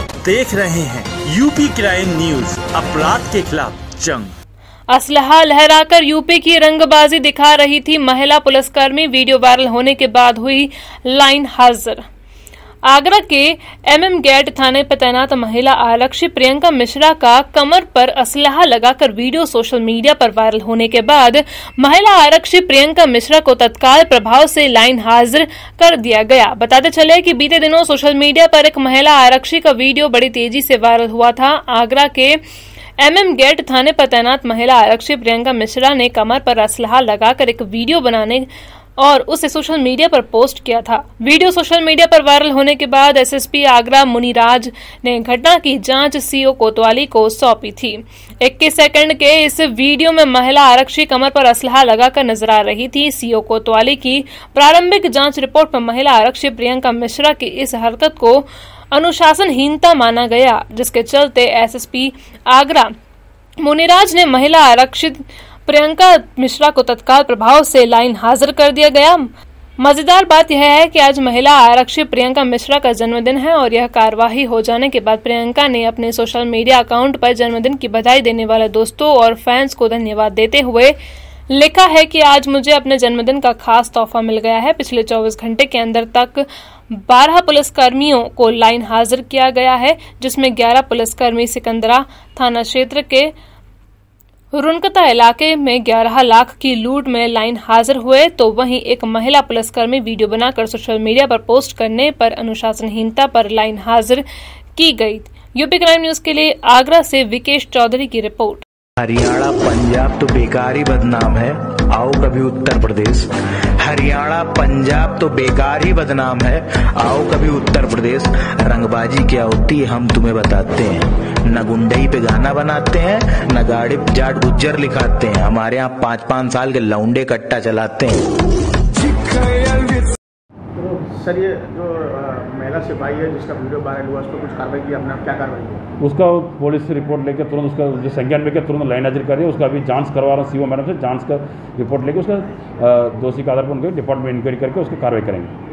देख रहे हैं यूपी क्राइम न्यूज़ अपराध के खिलाफ जंग। असलहा लहराकर यूपी की रंगबाजी दिखा रही थी महिला पुलिसकर्मी, वीडियो वायरल होने के बाद हुई लाइन हाजिर। आगरा के एमएम गेट थाने पर तैनात महिला आरक्षी प्रियंका मिश्रा का कमर पर असलहा लगाकर वीडियो सोशल मीडिया पर वायरल होने के बाद महिला आरक्षी प्रियंका मिश्रा को तत्काल प्रभाव से लाइन हाजिर कर दिया गया। बताते चले कि बीते दिनों सोशल मीडिया पर एक महिला आरक्षी का वीडियो बड़ी तेज़ी से वायरल हुआ था। आगरा के एमएम गेट थाने पर तैनात महिला आरक्षी प्रियंका मिश्रा ने कमर पर असलहा लगाकर एक वीडियो बनाने और उसे सोशल मीडिया पर पोस्ट किया था। वीडियो सोशल मीडिया पर वायरल होने के बाद एसएसपी आगरा मुनिराज ने घटना की जाँच सीओ कोतवाली को सौंपी थी। इक्कीस सेकंड के इस वीडियो में महिला आरक्षी कमर पर असलहा लगाकर नज़र आ रही थी। सीओ कोतवाली की प्रारंभिक जाँच रिपोर्ट में महिला आरक्षी प्रियंका मिश्रा की इस हरकत को अनुशासनहीनता माना गया, जिसके चलते एसएसपी आगरा मुनिराज ने महिला आरक्षित प्रियंका मिश्रा को तत्काल प्रभाव से लाइन हाजिर कर दिया गया। मज़ेदार बात यह है कि आज महिला आरक्षी प्रियंका मिश्रा का जन्मदिन है और यह कार्यवाही हो जाने के बाद प्रियंका ने अपने सोशल मीडिया अकाउंट पर जन्मदिन की बधाई देने वाले दोस्तों और फैंस को धन्यवाद देते हुए लिखा है कि आज मुझे अपने जन्मदिन का खास तोहफा मिल गया है। पिछले 24 घंटे के अंदर तक 12 पुलिसकर्मियों को लाइन हाजिर किया गया है, जिसमें 11 पुलिसकर्मी सिकंदरा थाना क्षेत्र के रुनकता इलाके में 11 लाख की लूट में लाइन हाजिर हुए तो वहीं एक महिला पुलिसकर्मी वीडियो बनाकर सोशल मीडिया पर पोस्ट करने पर अनुशासनहीनता पर लाइन हाजिर की गई। यूपी क्राइम न्यूज़ के लिए आगरा से विकेश चौधरी की रिपोर्ट। हरियाणा पंजाब तो बेकार ही बदनाम है। आओ कभी उत्तर प्रदेश। हरियाणा पंजाब तो बेकार ही बदनाम है। आओ कभी उत्तर प्रदेश। रंगबाजी क्या होती है हम तुम्हें बताते हैं। न गुंडई पे गाना बनाते हैं न गाड़ी जाट गुज्जर लिखाते हैं। हमारे यहाँ पाँच पाँच साल के लौंडे कट्टा चलाते हैं। तो सर ये जो अ, महिला सिपाही है जिसका वीडियो वायरल हुआ उसको कुछ कार्रवाई की आपने क्या कार्रवाई की? उसका पुलिस रिपोर्ट लेकर तुरंत उसका जो संज्ञान लेकर तुरंत लाइन हाजिर करिए उसका अभी जाँच करवा रहा हूँ सीओ मैडम से जाँच कर रिपोर्ट लेकर उसका दोषी के आधार पर उनके डिपार्टमेंट इंक्वायरी करके उसकी कार्रवाई करेंगे।